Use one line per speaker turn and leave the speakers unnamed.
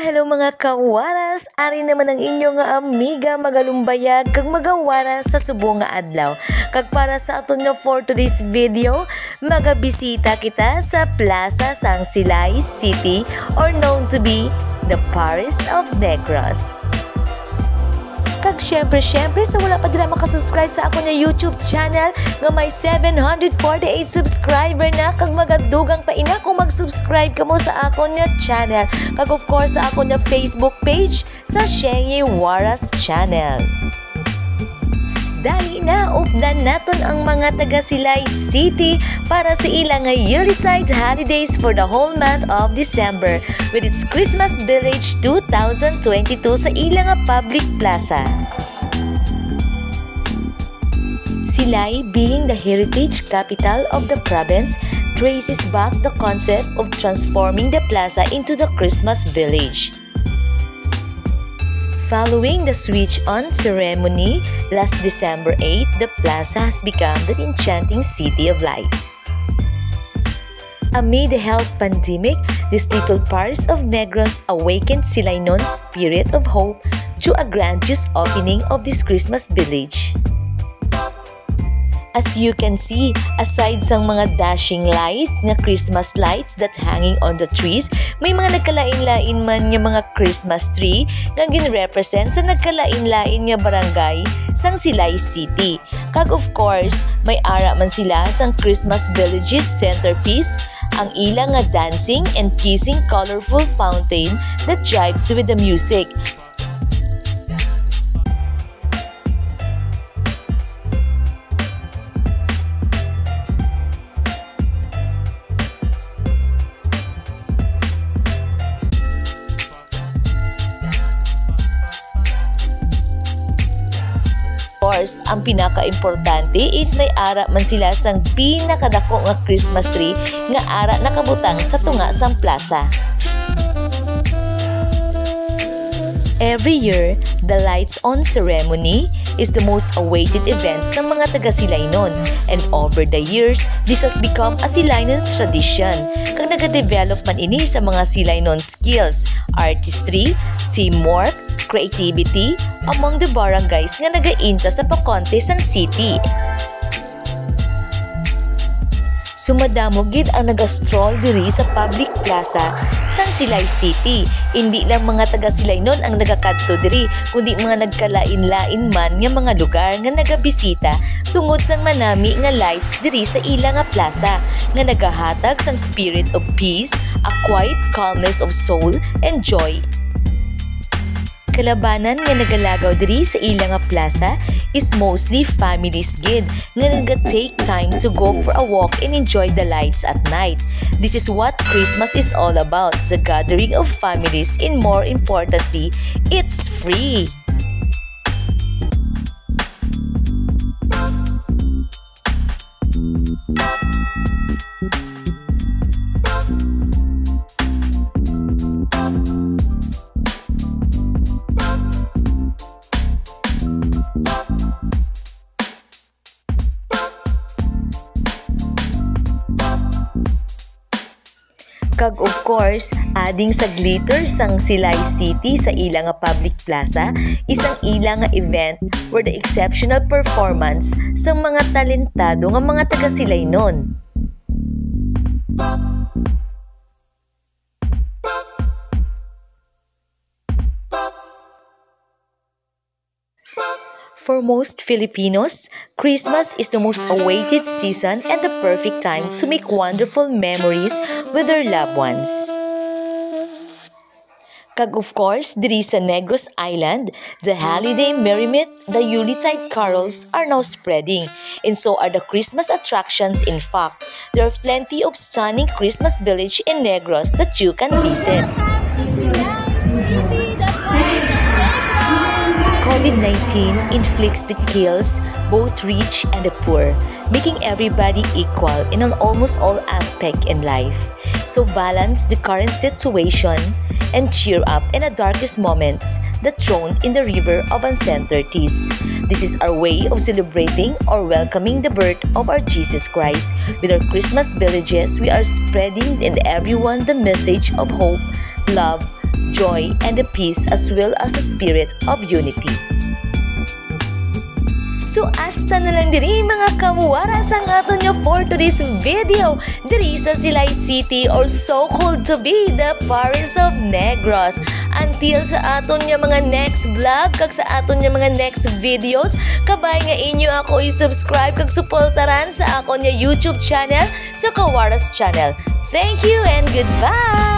hello mga kawaras! Ari naman ang inyong amiga magalumbayag kag magawaras sa subong nga adlaw. Kag para sa aton nga for today's video, magabisita kita sa Plaza Sang Silay City or known to be the Paris of Negros. Kag syempre, syempre, sa wala pa dila makasubscribe sa ako na YouTube channel nga may 748 subscriber na kag magadugang pa ina kung mag-subscribe ka mo sa ako na channel. Kag of course sa ako na Facebook page sa Shenyi Waras Channel. Dali na updan naton ang mga taga Silay City para sa ilang Yuletide holidays for the whole month of December with its Christmas Village 2022 sa ilang public plaza. Silay, being the heritage capital of the province, traces back the concept of transforming the plaza into the Christmas village. Following the switch on ceremony last December 8, the plaza has become the enchanting city of lights. Amid the health pandemic, this little Paris of Negros awakened Silaynon's spirit of hope through a grandiose opening of this Christmas village. As you can see, aside sa mga dashing light nga Christmas lights that hanging on the trees, may mga nagkalain-lain man nga mga Christmas tree nga gin-represent sa nagkalain-lain nga barangay sang Silay City. Kag of course, may ara man sila sang Christmas Village's centerpiece, ang ilang nga dancing and kissing colorful fountain that jives with the music. Course, ang pinaka-importante is may ara man sila sang pinakadako nga Christmas tree nga ara nakabutang sa tunga sang plaza. Every year, the lights on ceremony is the most awaited event sa mga taga Silaynon and over the years, this has become a Silaynon tradition kag nagadevelop man ini sa mga Silaynon skills, artistry, teamwork, creativity among the barangays nga nagainta sa pakonte sang city. Sumadamo gid ang naga-stroll diri sa public plaza sang Silay City. Hindi lang mga taga Silaynon ang nagakadto diri, kundi mga nagkalain-lain man nga mga lugar nga nagabisita tungod sang manami nga lights diri sa ila nga plaza nga nagahatag sang spirit of peace, a quiet calmness of soul and joy kalabanan nga nagalagaw diri sa ilang nga plaza is mostly families gid nga naga-take time to go for a walk and enjoy the lights at night. This is what Christmas is all about, the gathering of families and more importantly, it's free. Kag of course, adding sa glitter sang Silay City sa ilang nga public plaza, isang ilang nga event where the exceptional performance sa mga talentado nga mga taga Silay nun. For most Filipinos, Christmas is the most awaited season and the perfect time to make wonderful memories with their loved ones. Kag of course, diri sa Negros Island, the holiday merriment, the Yuletide carols are now spreading, and so are the Christmas attractions in fact. There are plenty of stunning Christmas village in Negros that you can visit. COVID-19 inflicts the kills both rich and the poor, making everybody equal in almost all aspect in life. So balance the current situation and cheer up in the darkest moments that thrown in the river of uncertainties. This is our way of celebrating or welcoming the birth of our Jesus Christ. With our Christmas villages, we are spreading in everyone the message of hope, love, joy, and the peace as well as the spirit of unity. So hasta na lang diri mga kawaras ang ato nyo for today's video. Diri sa Silay City or so called to be the Paris of Negros. Until sa aton nga mga next vlog kag sa aton nga mga next videos, kabay nga inyo ako i-subscribe kag suportaran sa ako nga YouTube channel sa Kawaras channel. Thank you and goodbye!